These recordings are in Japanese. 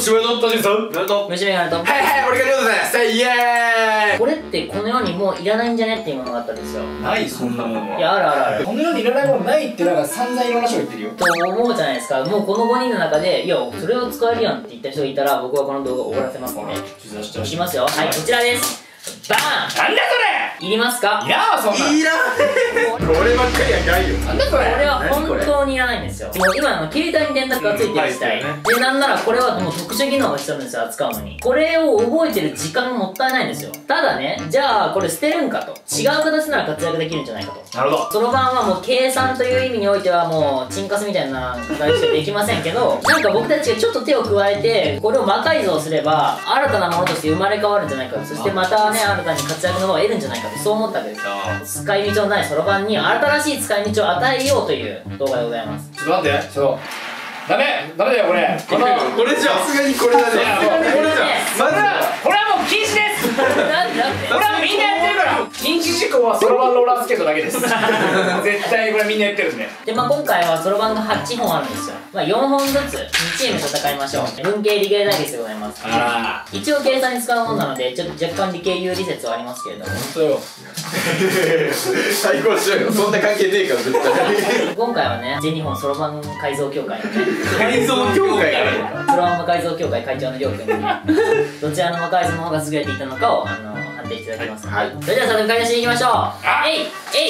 しおめでとうですおめでとう虫眼鏡とはいはい俺がリョウですねイエーイ。これってこの世にもういらないんじゃねっていうものがあったんですよ。ないそんなものいやあるあるある。この世にいらないものないってなんか散々いろんな人が言ってるよ。と思うじゃないですか。もうこの5人の中でいやそれを使えるやんって言った人がいたら僕はこの動画を終わらせますので。いきますよ。はいこちらです。バーン。なんだいりますか？いらんわそんな。んいらないこればっかりやないよ。なんだそこれ？れは本当にいらないんですよ。もう今の携帯に電卓がついてる時代、うんでなんならこれはもう特殊技能が必要なんですよ扱うのに。これを覚えてる時間もったいないんですよ。ただねじゃあこれ捨てるんかと。違う形なら活躍できるんじゃないかと。なるほど。そろばんはもう計算という意味においてはもうチンカスみたいな形しかできませんけどなんか僕たちがちょっと手を加えてこれを魔改造すれば新たなものとして生まれ変わるんじゃないかそしてまたね新たに活躍の場を得るんじゃないかとそう思ったわけですよ。使い道のないそろばんに新しい使い道を与えようという動画でございます。ちょっと待って。ちょっとダメ。ダメだよこれ。このこれじゃさすがにこれだね。これじゃまずはこれはもう禁止ですなんでなんでこれはみんなやってるから。禁止事項はそろばんローラースケートだけです。絶対これみんなやってるんで。でまあ今回はそろばんが8本あるんですよ。まあ4本ずつ2チーム戦いましょう。文系理系対決でございます。あ一応計算に使うものなのでちょっと若干理系有利説はありますけれども。本当よ。対抗しろよ。そんな関係ねえから絶対。今回はね全日本そろばん改造協会。改造協会？そろばん魔改造協会会長のりょうくんにどちらの魔改造の方が優れていたのかをあの判定していただきますので、はい。それでは早速買い出しに行きましょう。えい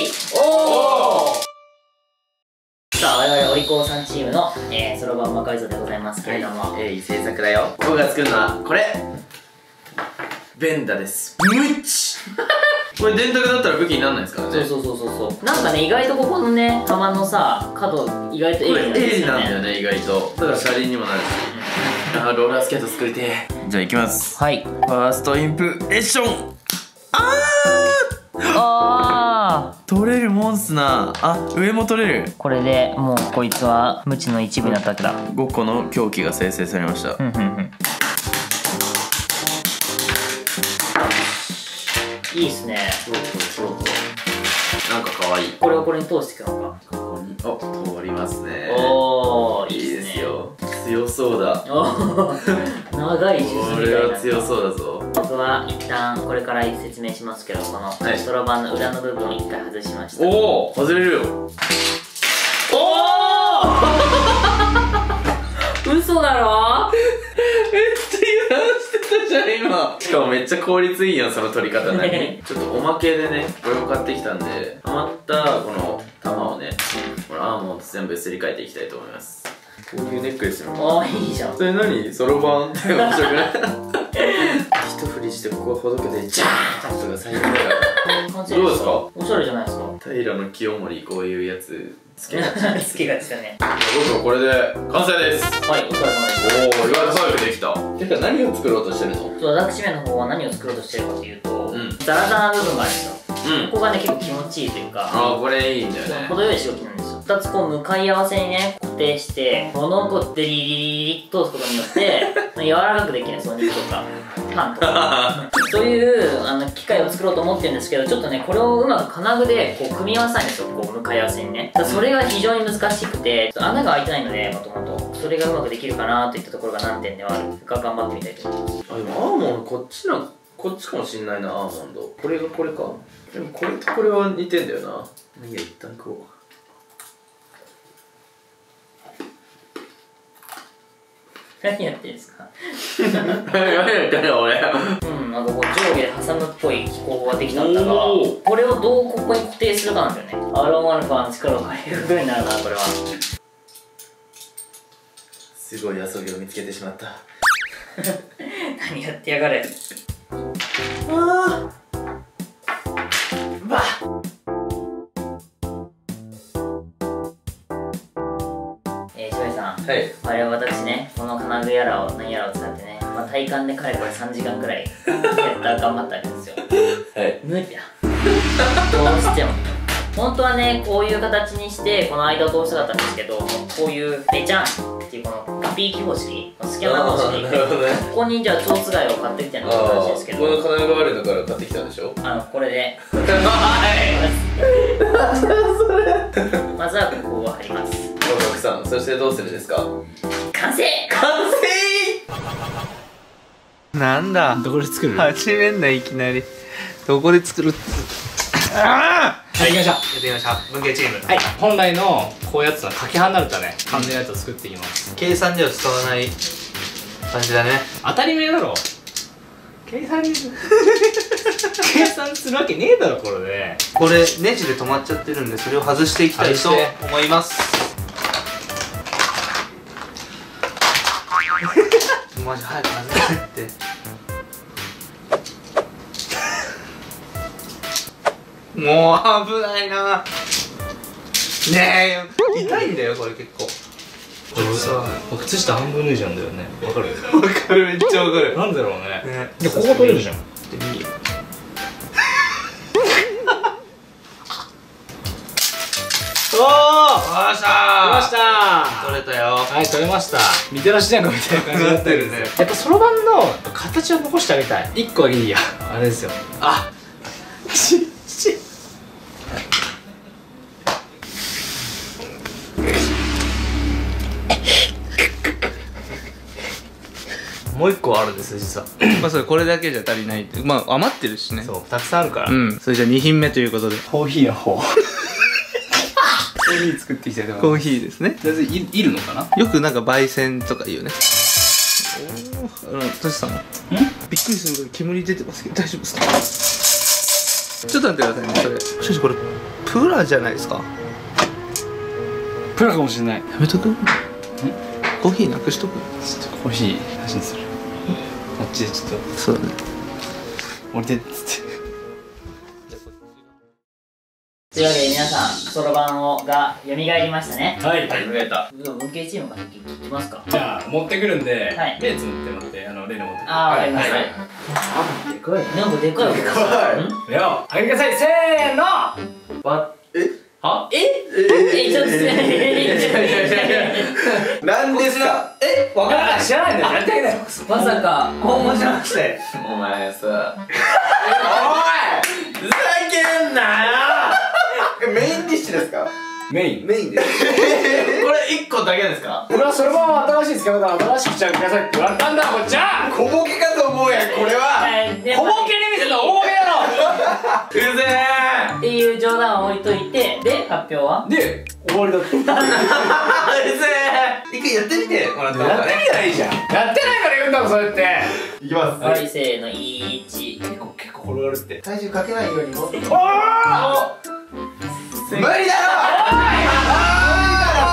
えいおおさあ我々お利口さんチームのえーそろばん魔改造でございますけれども、えい制作だよ。僕が作るのはこれ。ベンダです。ムッチこれ電卓だったら武器にならないですからね。そうそうそうそうそう。なんかね意外とここのね玉のさ角意外と鋭利なんですよ鋭利なんだよねね意外と。だから車輪にもなるし。あーローラースケート作りてえ。じゃあいきます。はい。ファーストインプレッション。ああー。取れるモンスナー。あ上も取れる。ーこれでもうこいつは無知の一部になった。わけだ5個の凶器が生成されました。うんうんうんいいっすね。そうそうそうそう。なんか可愛い。これをこれに通していくのか。ここに。あ通りますね。おおいいいですよ。強そうだ。おー 長い術みこれは強そうだぞ。僕は一旦これから説明しますけどこのはい。ストロバンの裏の部分を一回外しました。おお外れるよ。嘘だろめっちゃ油断してたしかもめっちゃ効率いいやんその取り方ね。ちょっとおまけでねこれを買ってきたんで余ったこの玉をねこのアーモンド全部すり替えていきたいと思います。こういうネックレスのおーいいじゃん。それ何？そろばん？っ て面白くない？一振りしてここほどけてジャーンとか最悪だから完成どうですか？おしゃれじゃないですか？平野清盛こういうやつつけがち。好きがちだね。僕はこれで完成です。はいお疲れ様です。おお意外と早くできた。てか何を作ろうとしてるの？ちょっと私めの方は何を作ろうとしてるかというと、ん。ザラザラな部分があるんですよ。うん。ここがね結構気持ちいいというかああこれいいんだよね。程よい仕置きなん2つこう向かい合わせにね固定してこの子ってリリリリリと通すことによって柔らかくできるんですお肉とかパンとかそういうあの機械を作ろうと思ってるんですけどちょっとねこれをうまく金具でこう組み合わせたいんですよこう向かい合わせにねそれが非常に難しくて穴が開いてないのでもともとそれがうまくできるかなといったところが難点ではあるが頑張ってみたいと思いますあでもアーモンドこっちなこっちかもしんないなアーモンドこれがこれかでもこれとこれは似てんだよないいや一旦こう何やってるんですか？何やってんの俺。うん、なんかこう上下で挟むっぽい機構ができたんだがこれをどうここに固定するかなんだよね。アロンアルファの力を変える風になるなこれは。すごい遊びを見つけてしまった。何やってやがる？あば。えー、翔平さん。はい。あれは私ね金具やらを何やらを使ってね、まあ、体感でかれこれ3時間くらいやった頑張ったわけですよ。はい。無理だ。どうしても。本当はねこういう形にしてこの間を通したかったんですけどこういうペチャンっていうこのピーキ方式スキャナー方式。ね。ここにじゃあ蝶つがいを買ってきたのがあ話ですけど。この金具があるのから買ってきたんでしょ？あのこれで。はい。まずはここを貼りますさんそしてどうするんですか？完成！完成！なんだ？どこで作る？始めんないいきなり。どこで作る？ってあはい行きましょう。やってみました文系チーム。はい本来のこういうやつのかけ離れたね完全なやつを作っていきます。計算では使わない感じだね。当たり前だろ。計算に 計算するわけねえだろこれで。これネジで止まっちゃってるんでそれを外していきたいと思いますもう危ないな。ねえ。痛いんだよこれ結構。これさ靴下半分脱いじゃうんだよね。わかる？わかる。めっちゃわかる。なんだろうね。ね。でここ取れるじゃん。おおよっしゃました。取れたよ。はい取れました。みたらしじゃんこみたいな感じになってるんですよ。やっぱそろばんの形を残してあげたい。1個だけでいいや。あれですよ。あちっもう一個あるんです実は。まあそれこれだけじゃ足りないまあ余ってるしね。そうたくさんあるから。うん。それじゃあ2品目ということで。コーヒーの方。コーヒー作っていきたいと思いますコーヒーですね。とりあえずいいるのかな？よくなんか焙煎とか言うね。おおトシさん。びっくりするぐらい煙出てますけど大丈夫ですか？ちょっと待ってくださいねそれ。しかしこれプラじゃないですか？プラかもしれない。やめとく？コーヒーなくしとく？ちょっとコーヒーなしにするちでちょっと。そうだね。降りてっつって。というわけで皆さんそろばんをが蘇りましたね。はい。始めた文系チームから聞きますか。じゃあ持ってくるんで、はい。目つむって待ってあの例の持ってああわかりました、はい。でかいなんかでかい音がしたんよあげてください。せーの！ばは？え？え？ちょっと失礼なんですか？えわあ知らないんだよ。やってあげないまさか本物じゃなくて。お前さ。おいふざけんなよ。メインディッシュですか？メイン。メインです。これ1個だけですか？俺はそれも新しい使い方新しくしてあげてくださいって言われたんだこっちは。小ボケかと思うやんこれは。で小ボケに見せた大ボケだうぜえっていう冗談を置いといてで発表は？ろで終わりだって うぜ一回やってみてもらった方やってみたらいいじゃん。やってないから言うんだろそうやって。いきます。はいせーの1結構結構転がるって。体重かけないようにも無理だろ！お無理だろ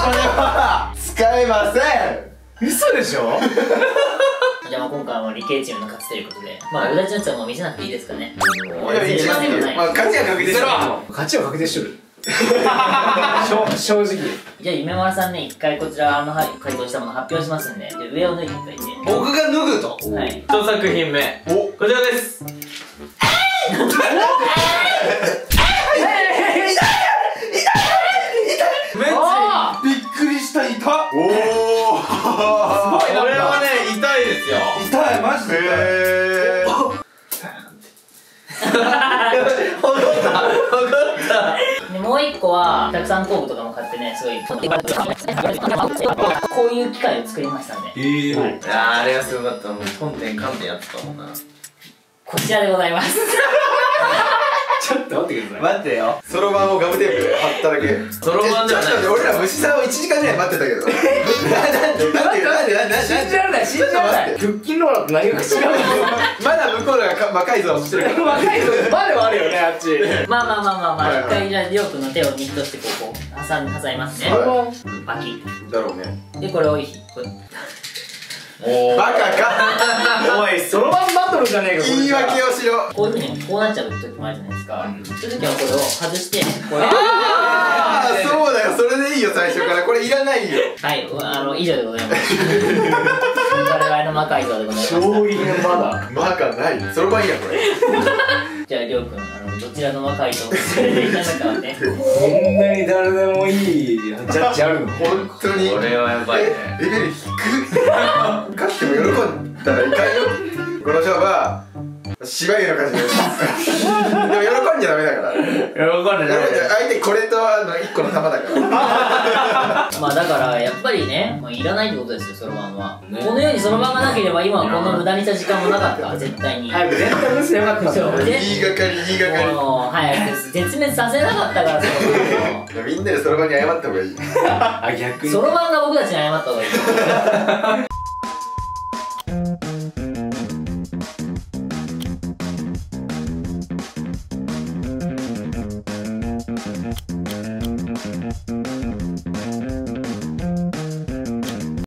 これは。使えません。嘘でしょ？じゃあまあ今回はもう理系チームの勝ちということで。まあ俺たちのやつはもう見せなくていいですかね。いや一番ねまあ勝ちは確実だろ勝ちは確定しとる 正正直。じゃあ夢丸さんね一回こちらのはい回答したもの発表しますんでで上を脱いでいただいて。僕が脱ぐと。はい。1作品目。お。こちらです。めっちゃびっくりしたいたおおこれはね痛いですよ痛いマジでへーでもう一個はたくさん工具とかも買ってねすごいこういう機械を作りましたんで。ええはい。いやーあれがすごかった。もうトンテンカンテンやってたもんな。こちらでございますっと待ってください。待ってよ。そろばんをガムテープで貼っただけ。そろばんではない。俺ら虫さんを1時間ぐらい待ってたけど。ななんでなんでなんで信じられない信じられない。腹筋ローラーと何が違うまだ向こうがか魔改造してるまではあるよねあっちまあまあまあまあまあはい一回じゃありょうくんの手をニットしてこうこう挟ん挟みますね。はバキ。だろうね。でこれを引くバカか。おいそろばんバトルじゃねえか言い訳をしろ。こういうふうにこうなっちゃう時もあるじゃないですか。そういう時はこれを外してこれああそうだよ。それでいいよ最初から。これいらないよ。はいあの以上でございます 魔改造でございます衝撃のまだバカない。そろばんいいやこれ。じゃありょうくんあのどちらの魔改造をされていたのかはね。こんなに誰でもいいジャッジあるの？本当に。これはやばいね。えレベル低く勝っても喜んだらいかんよ。この勝負は芝居の勝ちです。でも喜んじゃダメだかから。いやわかんない相手これとあの1個の玉だから。まあだからやっぱりね、まあ、いらないってことですよそろばんは、ね。このようにそろばんがなければ今はこの無駄にした時間もなかった 絶対に。早くレンタルしてよかったんだ。そ言いがかり言いがかり。もう早く絶滅させなかったからそろみんなでそろばんに謝った方がいい。あ逆に。そろばんが僕たちに謝った方がいい